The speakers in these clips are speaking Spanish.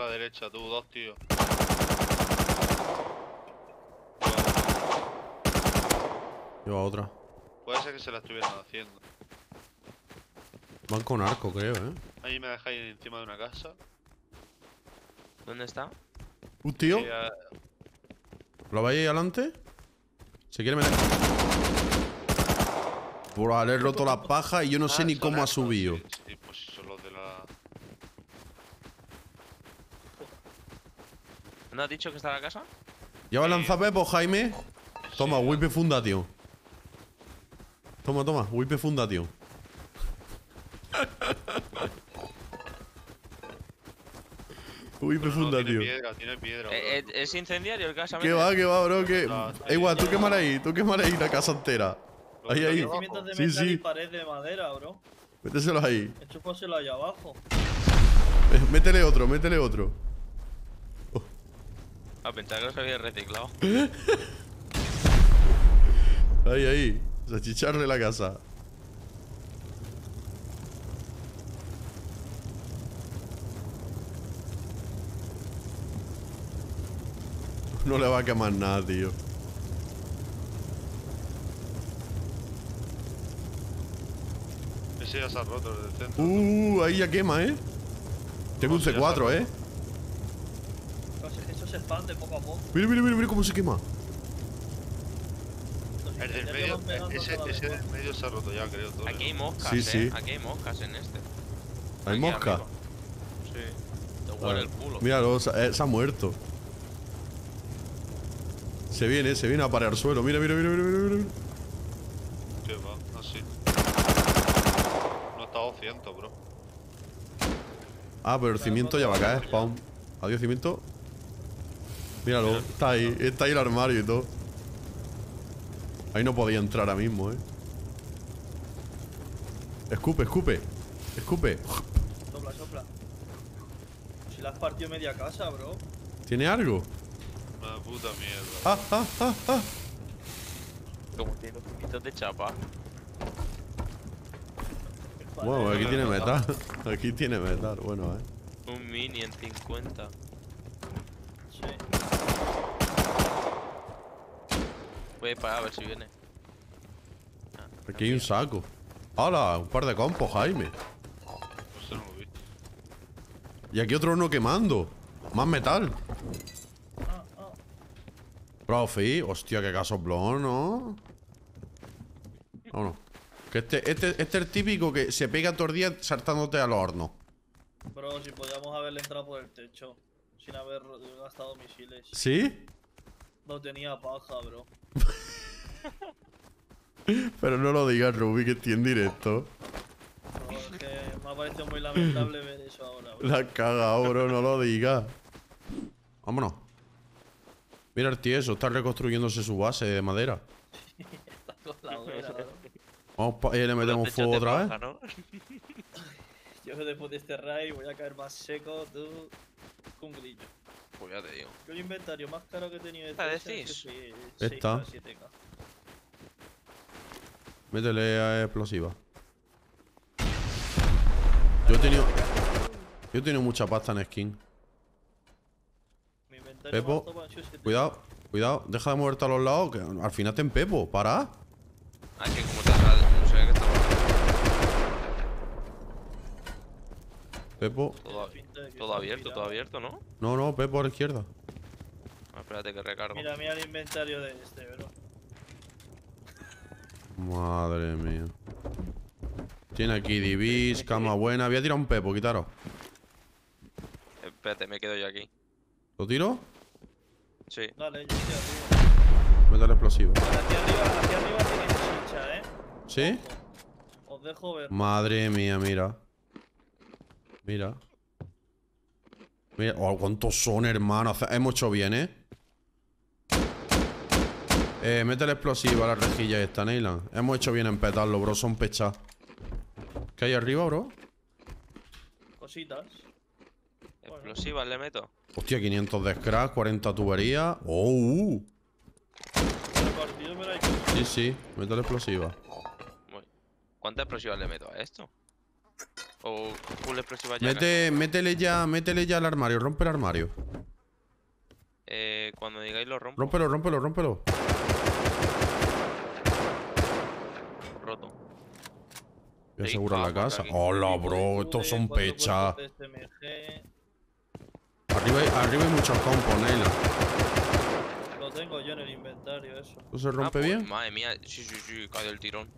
la derecha, tú, dos tíos. Lleva otra. Puede ser que se la estuvieran haciendo. Van con arco, creo, ¿eh? Ahí me dejáis encima de una casa. ¿Dónde está? Un tío. Sí, a- ¿Lo veis ahí adelante? Se quiere meter. Por haber roto la paja y yo no sé Ah, ni cómo ha subido. Sí, sí, pues son los de la. ¿No has dicho que está la casa? ¿Lleva el lanzapepo, Jaime? Toma, Sí, whip funda, tío. Toma, toma, whip funda, tío. whip pero no, funda, tiene tío. piedra, tiene piedra. bro. Eh, eh, ¿Es incendiario el casa? ¿Qué va, qué va, bro? ¿Qué? No, Eh, igual, tú quemar ahí, tú quemar ahí la casa entera. Ahí, ahí. de Sí, sí. y pared de madera, bro. Méteselos ahí. Enchúfaselo ahí abajo. Eh, métele otro, métele otro. Ah, pensaba que los había reciclado. Ahí, ahí. Achicharle la casa. No le va a quemar nada, tío. Ese ya se ha roto desde el centro. Uh, ahí ya quema, ¿eh? Tengo un No, sí, ya C4, está ¿eh? Poco a poco. Mira, mira, mira, mira cómo se quema. El del medio, ese, ese del medio se ha roto ya, creo. Todo, Aquí hay moscas, Sí, eh. sí. Aquí hay moscas en este. ¿Hay Aquí mosca? arriba. Sí. Te huele el culo. Míralo, se, eh, se ha muerto. Se viene, se viene a parar al suelo. Mira, mira, mira, mira, mira, mira. ¿Qué va? Así. No está 200, bro. Ah, pero el cimiento ya va a caer. Pam. Adiós, cimiento. Míralo, está ahí. Está ahí el armario y todo. Ahí no podía entrar ahora mismo, eh. Escupe, escupe. Escupe. Sopla, sopla. Si la has partido media casa, bro. ¿Tiene algo? Una puta mierda. Ah, ah, ah, ah. Como tiene los pimientos de chapa. Bueno, aquí tiene metal. Aquí tiene metal. Bueno, eh. Un mini en 50. Sí. Voy a ir para a ver si viene. Aquí hay un saco. ¡Hala! Un par de compos, Jaime. No lo vi. Y aquí otro horno quemando. Más metal. Ah, ah. Profi, hostia, qué casoplón, ¿no? Vámonos. Que este, este, este es el típico que se pega todo el día saltándote al horno. Bro, si podíamos haberle entrado por el techo. Sin haber gastado misiles. ¿Sí? No tenía paja, bro. Pero no lo digas, Ruby, que estoy en directo. Bro, es que me ha parecido muy lamentable ver eso ahora, bro. La cagado, bro, no lo digas. Vámonos. Mira el tío eso, está reconstruyéndose su base de madera. Está con la hoguera, bro. Vamos pa y le metemos fuego otra vez. ¿no? Yo después de este raid voy a caer más seco, tú. que Un grillo. Pues ya te digo. Yo el inventario más caro que he tenido de ¿Esta todos decís? es Esta. 6K, 7K. Métele a explosiva. Yo he tenido. Yo he tenido mucha pasta en skin. Mi inventario Pepo, más top han sido 7K. Cuidado, cuidado, deja de moverte a los lados, que al final te empepo, para. Ah, que como te sale, no sé qué estaba. Pepo. Todo, abierto, todo abierto, ¿no? No, no, Pepo a la izquierda. Ah, espérate que recargo. Mira, mira el inventario de este, bro. Madre mía. Tiene aquí divis, cama buena. Voy a tirar un Pepo, quitaros. Espérate, me quedo yo aquí. ¿Lo tiro? Sí. Dale, yo estoy arriba. Métale explosivo. Hacia arriba, hacia arriba tenéis chicha, eh. ¿Sí? Ojo. Os dejo ver. Madre mía, mira. Mira. Mira, oh, ¿cuántos son, hermano? Hemos hecho bien, ¿eh? Eh, métele explosiva a la rejilla esta, Neyland. Hemos hecho bien en petarlo, bro. Son pechas. ¿Qué hay arriba, bro? Cositas. Explosivas le meto. Hostia, 500 de scrap, 40 tuberías. Oh, uh. Sí, sí. Métele explosiva. Muy. ¿Cuántas explosivas le meto a esto? O full explosiva ya. Mete, métele ya, métele ya al armario, rompe el armario. Eh, cuando digáis lo rompo. Rómpelo, rómpelo, rómpelo. Roto. Voy a asegurar la casa. Hola, bro, estos son pechas. SMG. Arriba, hay- arriba hay muchos compos, Neila. Lo tengo yo en el inventario, eso. ¿Esto se Ah, rompe pues, bien? Madre mía, sí, sí, sí, cae del tirón.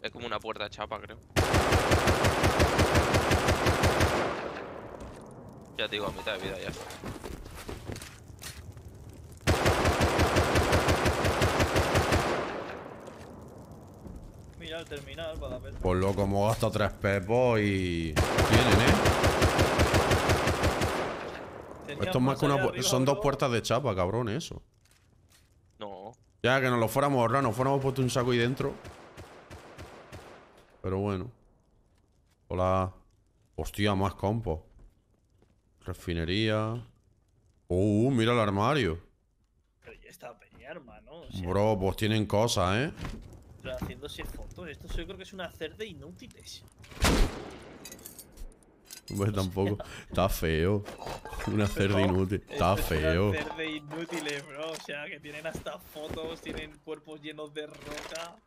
Es como una puerta chapa, creo. Ya te digo, a mitad de vida ya. Mira el terminal para ver. Pues loco, hemos gastado tres pepos y... Tienen, ¿eh? Esto es más que una... Son dos puertas de chapa, cabrón, eso. No. Ya que nos lo fuéramos a ahorrar, nos fuéramos puesto un saco ahí dentro. Pero bueno. Hola. Hostia, más compos. Refinería. Uh, mira el armario. Pero ya está peña, hermano. O sea, Bro, pues tienen cosas, ¿eh? pero haciéndose fotos. Esto yo creo que es una hacer de inútiles. Pues tampoco. Está feo. Una cerda inútil. Está feo. una hacer de inútiles, bro. O sea, que tienen hasta fotos, tienen cuerpos llenos de roca.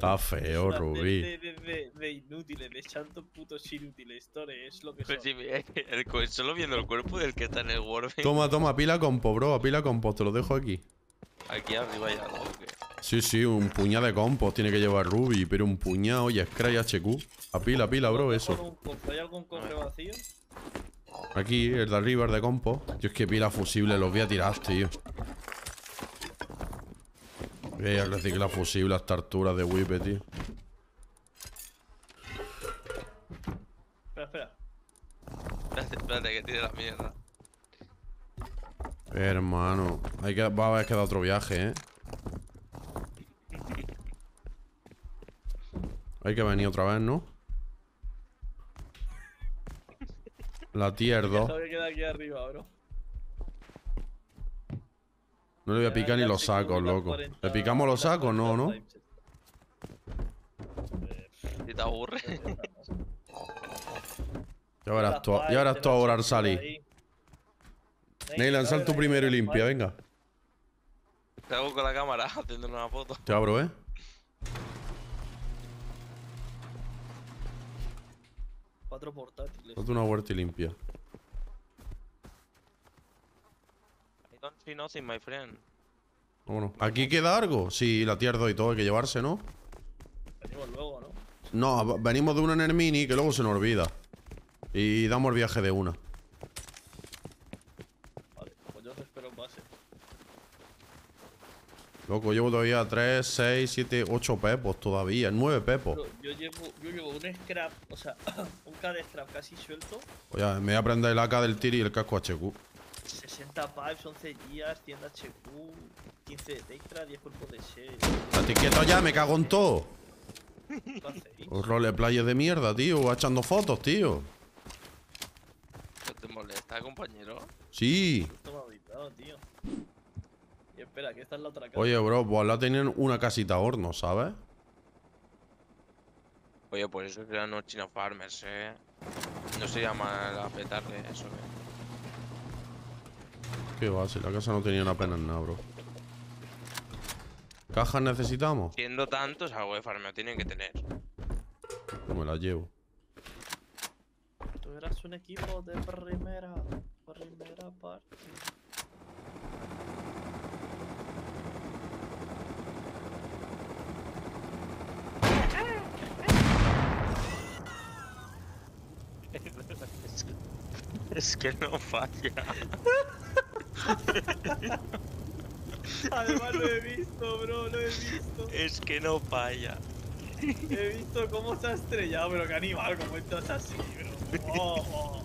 Está Es feo, Rubí. De, de, de, de inútiles, de santos putos inútiles, Tore, es lo que son. Pues el cu- solo viendo el cuerpo del que está en el Warframe. Toma, toma, pila compo, bro. Pila compo. Te lo dejo aquí. Aquí arriba hay algo que. Sí, sí, un puñado de compos tiene que llevar Ruby, pero un puñado y Scry HQ. A pila, pila, bro, eso. ¿Hay algún cofre vacío? Aquí, el de arriba, el de compo. Yo es que pila fusible, los voy a tirar, tío. Voy a reciclar fusible a esta altura de Whipe, tío. Espera, espera. Espérate, espérate que tire la mierda. Hermano, hay que, va a haber que dar otro viaje, ¿eh? Hay que venir otra vez, ¿no? La tier 2. Eso que queda aquí arriba, bro. No le voy a picar ni los sacos, loco. 40 ¿Le picamos los sacos? No, 40 ¿no? Si te aburre. Ya verás tú, ya verás tú ahora al salir. Neylan, sal tú primero y limpia, venga. Te hago con la cámara haciendo una foto. Te abro, ¿eh? Cuatro portátiles. Date una vuelta y limpia. Don't see nothing, my friend. Vámonos. ¿Aquí queda algo? Sí, la tier 2 y todo hay que llevarse, ¿no? Venimos luego, ¿no? No, venimos de una en el mini que luego se nos olvida. Y damos el viaje de una. Vale, pues yo os espero en base. Loco, llevo todavía 3, 6, 7, 8 pepos todavía. 9 pepos. Yo llevo, yo llevo un scrap, o sea, un K de scrap casi suelto. Oye, me voy a prender el AK del Tiri y el casco HQ. 60 pipes, 11 guías, 100 de HQ, 15 de Tectra, 10 cuerpos de shell. Estate quieto ya, me cago en todo. Los roleplayers de mierda, tío. Va echando fotos, tío. ¿No te molesta, compañero? Sí. Esto me ha gritado, tío. Y espera, que esta es la otra casa. Oye, bro, pues la tenían una casita horno, ¿sabes? Oye, pues eso eran unos China Farmers, eh. No se llama la petarde, eso, eh. Qué va, si la casa no tenía apenas nada, bro. ¿Cajas necesitamos? Siendo tantos, algo de farmeo tienen que tener. Pues me las llevo. Tú eras un equipo de primera, primera parte. Es que no falla. Además lo he visto, bro, lo he visto. Es que no falla. He visto cómo se ha estrellado, pero qué animal, cómo estás así, bro. Oh, oh.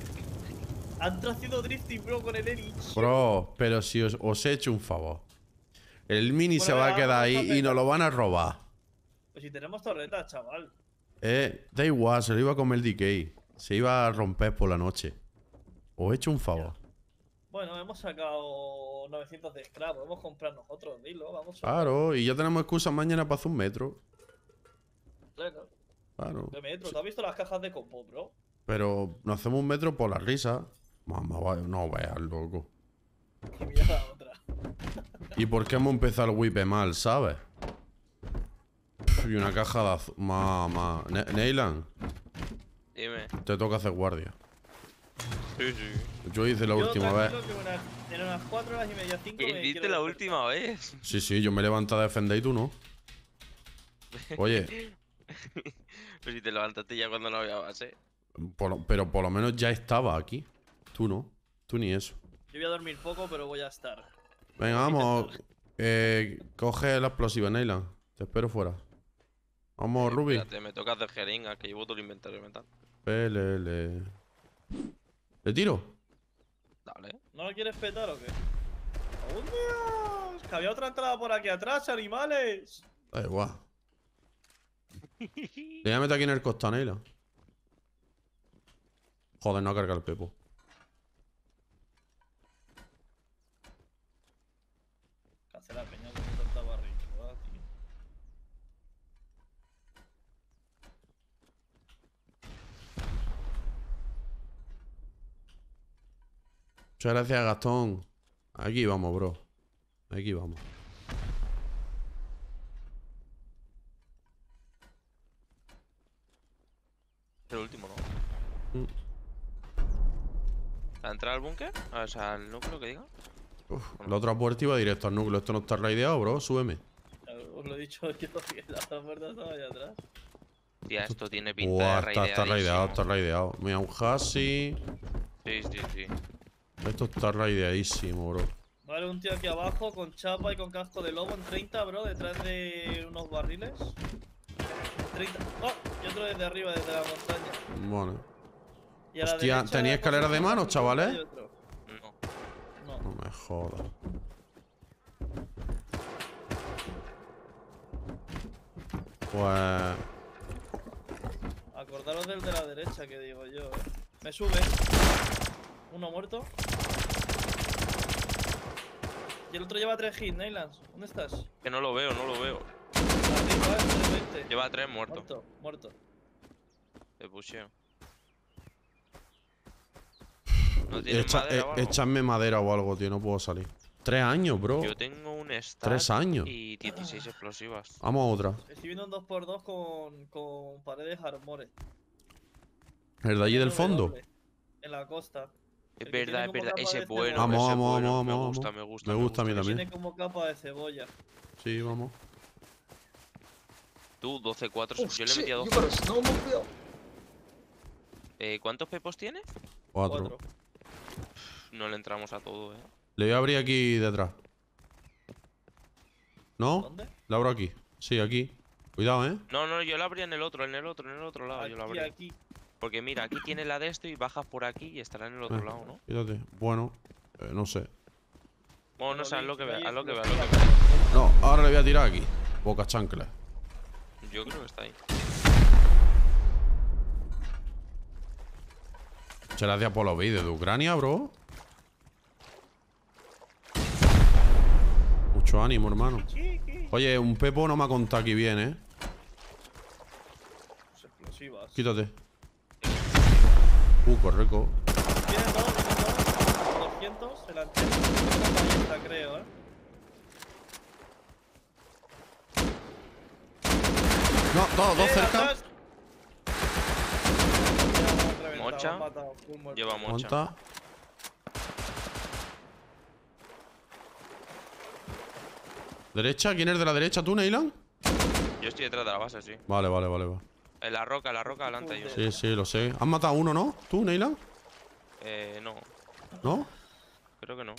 Han haciendo drifting, bro, con el Elix. Bro, pero si os, os he hecho un favor. El mini se va a quedar ahí y nos lo van a robar. Pues si tenemos torretas, chaval. Eh, da igual, se lo iba a comer DK. Se iba a romper por la noche. Os he hecho un favor. Bueno, hemos sacado 900 de scrap, podemos comprar nosotros, dilo, vamos a... Claro, y ya tenemos excusa mañana para hacer un metro. Claro. Claro. De metro. ¿Tú has visto las cajas de compo, bro? Pero nos hacemos un metro por la risa. Mamá, vaya, no veas, loco. Y mira la otra. ¿Y por qué hemos empezado el whip mal, sabes? Y una caja de azul. Mamá. Ne- Neyland, Dime. te toca hacer guardia. Sí, sí. Yo hice la Yo última vez. tranquilo que unas- en unas 4 horas y media, 5 ¿Qué hiciste la última vez? Sí, sí, yo me levanté a defender y tú no. Oye, Pues si te levantaste ya cuando no había base. por pero por lo menos ya estaba aquí. Tú no. Tú ni eso. Yo voy a dormir poco, pero voy a estar. Venga, vamos. Eh, coge la explosiva, Neyland. Te espero fuera. Vamos, Ruby. Espérate, me toca hacer jeringas, que llevo todo el inventario de metal. PLL. ¿Le tiro? Dale. ¿No lo quieres petar o qué? ¡Oh, Dios! Que había otra entrada por aquí atrás, animales. Da igual. Le voy a meter aquí en el costanela. Joder, no ha cargado el pepo. Cancela peña con tanta barricada, tío. Muchas gracias, Gastón. Aquí vamos, bro. Aquí vamos. El último, ¿no? Mm. ¿La entrada al búnker? O sea, al núcleo que diga. Uf, la otra puerta iba directo al núcleo. Esto no está raideado, bro. Súbeme. Ya Os lo he dicho yo que la otra puerta estaba allá atrás. Tía, esto tiene pinta Buah, de está, está raideado, está raideado. Mira, un Hasi. Sí, sí, sí. Esto está raideadísimo, bro. Vale, un tío aquí abajo con chapa y con casco de lobo en 30, bro, detrás de unos barriles. 30. ¡Oh! Y otro desde arriba, desde la montaña. Bueno. Y a la Hostia, derecha, ¿tenía escalera de mano, chavales? No. No. No me jodas. Pues. Acordaros del de la derecha que digo yo, eh. Me sube. Uno muerto. Y el otro lleva tres hits, Neylands. ¿Dónde estás? Que no lo veo, no lo veo. Arriba, 320. Lleva tres muertos. Muerto, muerto. Te pusheo. ¿No tienes Echa- madera eh, o algo? échame madera o algo, tío. No puedo salir. Tres años, bro. Yo tengo un stack Tres años. y 16 explosivas. Vamos a otra. Estoy viendo un 2x2 con, con paredes armores. El de allí del fondo. En la costa. Es verdad, es verdad. Ese es bueno. Vamos, ese vamos, bueno. vamos, Me vamos, gusta, vamos. me gusta. Me gusta a mí también. Tiene como capa de cebolla. Sí, vamos. Tú, 12-4. Oh, Yo le metí a you 12. got a snowmobile? Eh, ¿Cuántos pepos tiene? Cuatro. No le entramos a todo, eh. Le voy a abrir aquí detrás. ¿No? ¿Dónde? Le abro aquí. Sí, aquí. Cuidado, ¿eh? No, no, yo la abrí en el otro, en el otro, en el otro lado. yo la Aquí, abrí. aquí. Porque mira, aquí tiene la de esto y bajas por aquí y estará en el otro Ah, lado, ¿no? Fíjate. Bueno, eh, no sé. Bueno, no sé, haz lo que vea, haz lo que haz lo que vea. No, ahora le voy a tirar aquí. Boca chancla. Yo creo que está ahí. Muchas gracias por los vídeos de Ucrania, bro. Mucho ánimo, hermano. Oye, un Pepo no me ha contado aquí bien, ¿eh? Explosivas. Quítate. Uh, correco. Tienen dos, tienen dos. 200, el anterior. Está, creo, eh. No, dos, dos ¡Eh, cerca. atrás! Mocha. Lleva mocha. Monta. ¿Derecha? ¿Quién es de la derecha? ¿Tú, Neyland? Yo estoy detrás de la base, sí. Vale, vale, vale. vale. En la roca, la roca adelante yo. Sí, sí, lo sé. ¿Has matado a uno, no? ¿Tú, Neyland? Eh, no, ¿No? creo que no.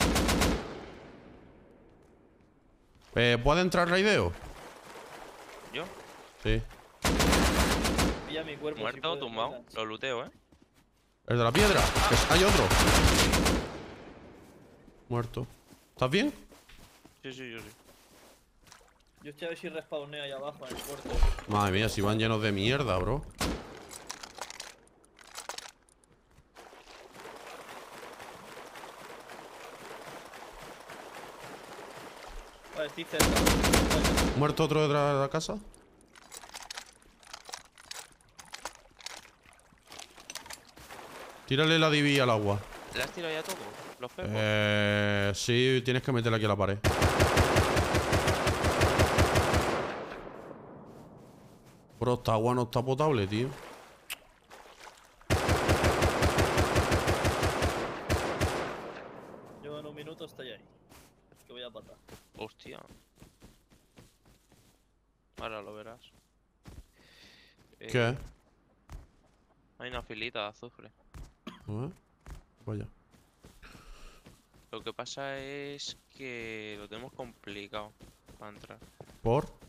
Eh, ¿Puede entrar Raideo? ¿Yo? Sí. Pilla mi cuerpo. si Muerto, puedes, tumbado. Lo luteo, eh. ¿El de la piedra? Hay otro. Muerto. ¿Estás bien? Sí, sí, yo sí. Yo estoy a ver si respawneo ahí abajo en el puerto. Madre mía, si van llenos de mierda, bro. Vale, estoy cerca. Vale. ¿Muerto otro detrás de la casa? Tírale la divi al agua. ¿La has tirado ya todo? ¿Los fecos? Eh. Sí, tienes que meterla aquí a la pared. Bro, esta agua no está potable, tío. Yo en un minuto estoy ahí. Que voy a patar. Hostia. Ahora lo verás. Eh, ¿Qué? Hay una filita de azufre. ¿Eh? Vaya. Lo que pasa es que lo tenemos complicado para entrar. ¿Por?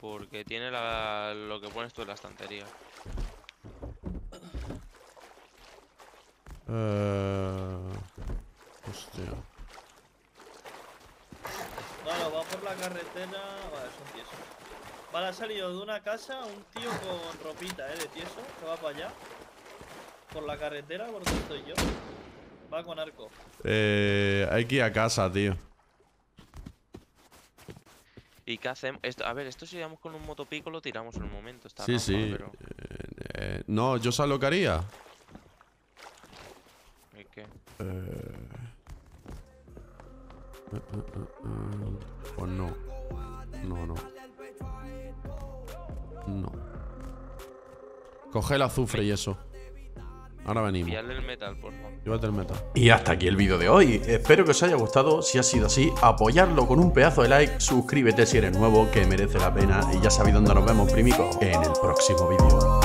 Porque tiene la, lo que pones tú en la estantería. Eh... Hostia. Vale, va por la carretera. Vale, es un tieso. Vale, ha salido de una casa un tío con ropita, eh, de tieso, que va para allá. Por la carretera, por donde estoy yo. Va con arco. Eh, hay que ir a casa, tío. ¿Y qué hacemos? Esto, a ver, esto si vamos con un motopico lo tiramos en el momento. Está Sí, sí. Pero... Eh, eh, no, yo sabes lo que haría. ¿y qué? Eh, eh, Pues no. No, no. No. Coge el azufre y eso. Ahora venimos. El metal, por favor. Llévate el meta. Y hasta aquí el vídeo de hoy. Espero que os haya gustado. Si ha sido así, apoyarlo con un pedazo de like. Suscríbete si eres nuevo, que merece la pena. Y ya sabéis dónde nos vemos, primico, en el próximo vídeo.